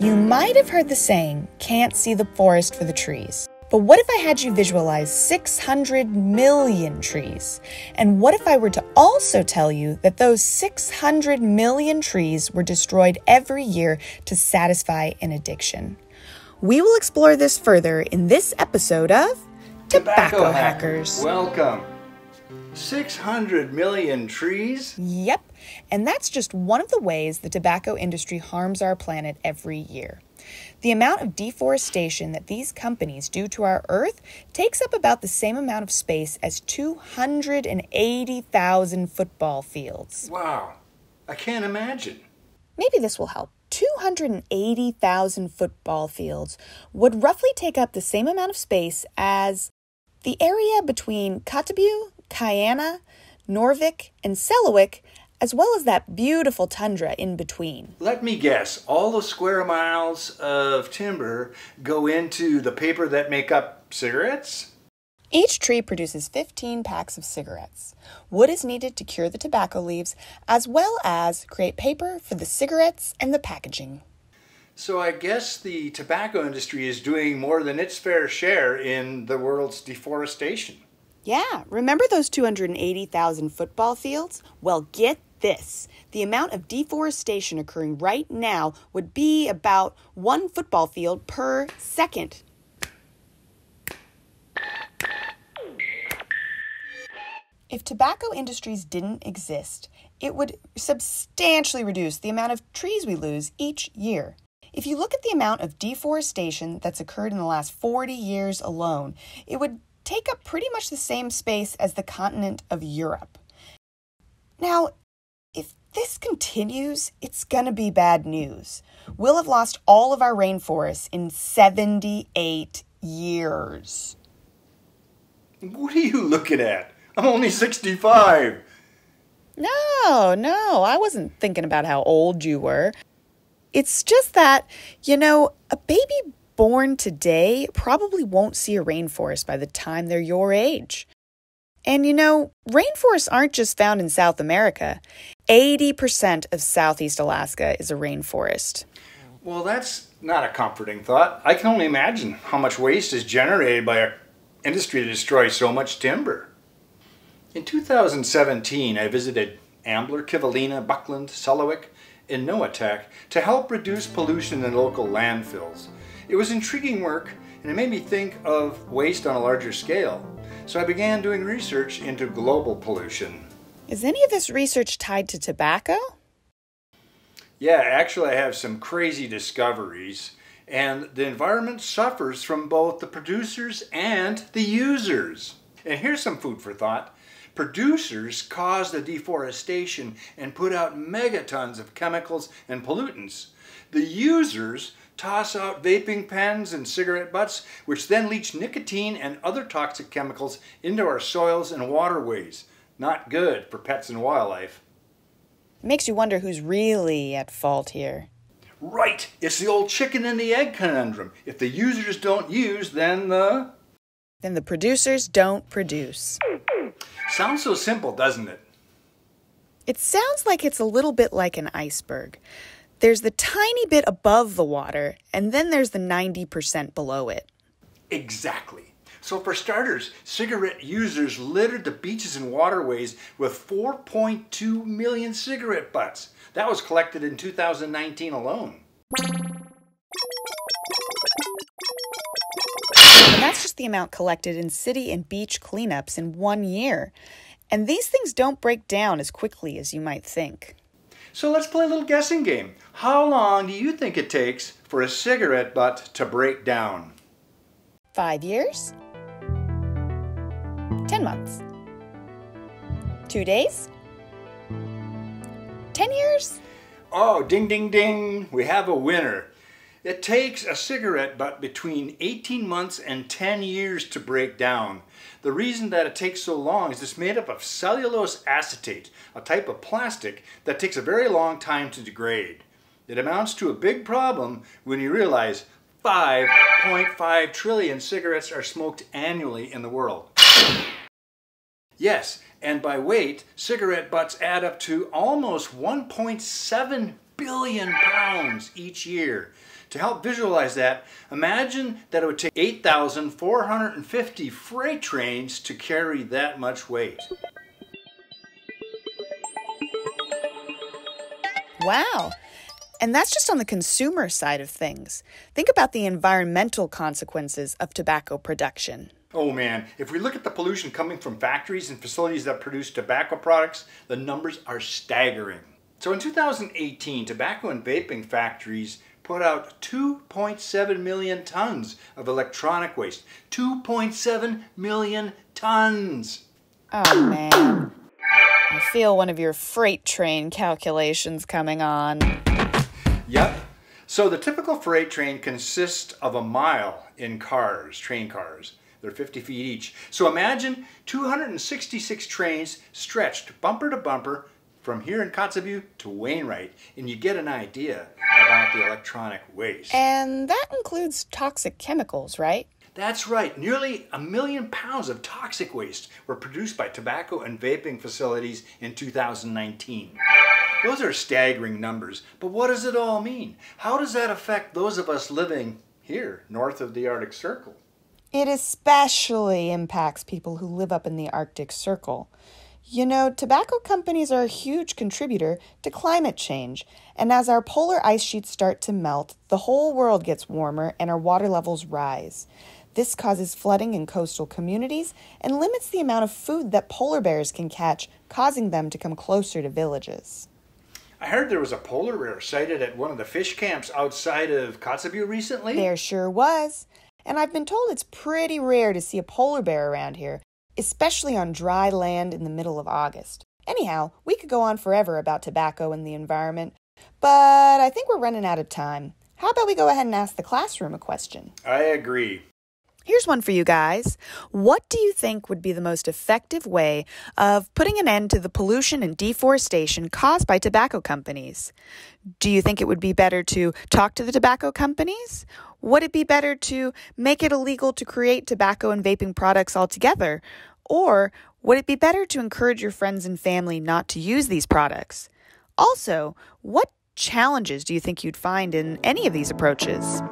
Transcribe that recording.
You might have heard the saying, can't see the forest for the trees. But what if I had you visualize 600 million trees? And what if I were to also tell you that those 600 million trees were destroyed every year to satisfy an addiction? We will explore this further in this episode of Tobacco, Tobacco Hackers. Welcome. 600 million trees? Yep, and that's just one of the ways the tobacco industry harms our planet every year. The amount of deforestation that these companies do to our Earth takes up about the same amount of space as 280,000 football fields. Wow. I can't imagine. Maybe this will help. 280,000 football fields would roughly take up the same amount of space as the area between Kotzebue, Kiana, Noorvik, and Selawik, as well as that beautiful tundra in between. Let me guess. All the square miles of timber go into the paper that make up cigarettes? Each tree produces 15 packs of cigarettes. Wood is needed to cure the tobacco leaves, as well as create paper for the cigarettes and the packaging. So I guess the tobacco industry is doing more than its fair share in the world's deforestation. Yeah, remember those 280,000 football fields? Well, get this. The amount of deforestation occurring right now would be about one football field per second. If tobacco industries didn't exist, it would substantially reduce the amount of trees we lose each year. If you look at the amount of deforestation that's occurred in the last 40 years alone, it would take up pretty much the same space as the continent of Europe. Now, if this continues, it's going to be bad news. We'll have lost all of our rainforests in 78 years. What are you looking at? I'm only 65. No, no, I wasn't thinking about how old you were. It's just that, you know, a baby born today probably won't see a rainforest by the time they're your age. And you know, rainforests aren't just found in South America. 80% of Southeast Alaska is a rainforest. Well, that's not a comforting thought. I can only imagine how much waste is generated by our industry to destroy so much timber. In 2017, I visited Ambler, Kivalina, Buckland, Selawik, and Noatak to help reduce pollution in local landfills. It was intriguing work and it made me think of waste on a larger scale. So I began doing research into global pollution. Is any of this research tied to tobacco? Yeah, actually, I have some crazy discoveries, and the environment suffers from both the producers and the users. And here's some food for thought. Producers cause the deforestation and put out megatons of chemicals and pollutants. The users toss out vaping pens and cigarette butts, which then leach nicotine and other toxic chemicals into our soils and waterways. Not good for pets and wildlife. Makes you wonder who's really at fault here. Right, it's the old chicken and the egg conundrum. If the users don't use, then the. Then the producers don't produce. Sounds so simple, doesn't it? It sounds like it's a little bit like an iceberg. There's the tiny bit above the water, and then there's the 90% below it. Exactly. So, for starters, cigarette users littered the beaches and waterways with 4.2 million cigarette butts. That was collected in 2019 alone. And that's just the amount collected in city and beach cleanups in one year. And these things don't break down as quickly as you might think. So, let's play a little guessing game. How long do you think it takes for a cigarette butt to break down? Five years? Ten months? Two days? Ten years? Oh, ding, ding, ding, we have a winner. It takes a cigarette butt between 18 months and 10 years to break down. The reason that it takes so long is it's made up of cellulose acetate, a type of plastic that takes a very long time to degrade. It amounts to a big problem when you realize 5.5 trillion cigarettes are smoked annually in the world. Yes, and by weight, cigarette butts add up to almost 1.7 billion pounds each year. To help visualize that, imagine that it would take 8,450 freight trains to carry that much weight. Wow. And that's just on the consumer side of things. Think about the environmental consequences of tobacco production. Oh man, if we look at the pollution coming from factories and facilities that produce tobacco products, the numbers are staggering. So in 2018, tobacco and vaping factories put out 2.7 million tons of electronic waste. 2.7 million tons! Oh man. I feel one of your freight train calculations coming on. Yep. So the typical freight train consists of a mile in cars, train cars. They're 50 feet each. So imagine 266 trains stretched bumper to bumper from here in Kotzebue to Wainwright, and you get an idea about the electronic waste. And that includes toxic chemicals, right? That's right, nearly a million pounds of toxic waste were produced by tobacco and vaping facilities in 2019. Those are staggering numbers, but what does it all mean? How does that affect those of us living here, north of the Arctic Circle? It especially impacts people who live up in the Arctic Circle. You know, tobacco companies are a huge contributor to climate change, and as our polar ice sheets start to melt, the whole world gets warmer and our water levels rise. This causes flooding in coastal communities and limits the amount of food that polar bears can catch, causing them to come closer to villages. I heard there was a polar bear sighted at one of the fish camps outside of Kotzebue recently. There sure was. And I've been told it's pretty rare to see a polar bear around here, especially on dry land in the middle of August. Anyhow, we could go on forever about tobacco and the environment, but I think we're running out of time. How about we go ahead and ask the classroom a question? I agree. Here's one for you guys. What do you think would be the most effective way of putting an end to the pollution and deforestation caused by tobacco companies? Do you think it would be better to talk to the tobacco companies? Would it be better to make it illegal to create tobacco and vaping products altogether? Or would it be better to encourage your friends and family not to use these products? Also, what challenges do you think you'd find in any of these approaches?